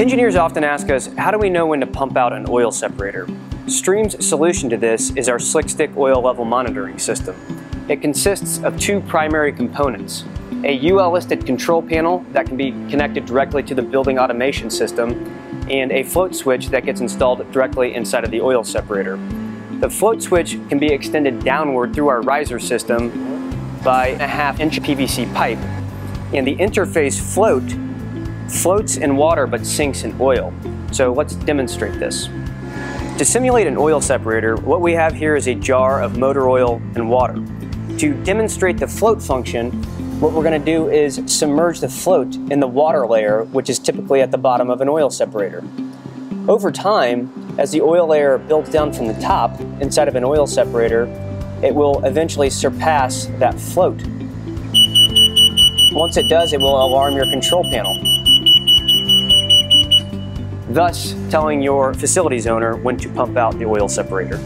Engineers often ask us, how do we know when to pump out an oil separator? Striem's solution to this is our slick stick oil level monitoring system. It consists of two primary components. A UL listed control panel that can be connected directly to the building automation system and a float switch that gets installed directly inside of the oil separator. The float switch can be extended downward through our riser system by a half inch PVC pipe and the interface float floats in water but sinks in oil. So let's demonstrate this. To simulate an oil separator, what we have here is a jar of motor oil and water. To demonstrate the float function, what we're going to do is submerge the float in the water layer, which is typically at the bottom of an oil separator. Over time, as the oil layer builds down from the top inside of an oil separator, it will eventually surpass that float. Once it does, it will alarm your control panel thus telling your facilities owner when to pump out the oil separator.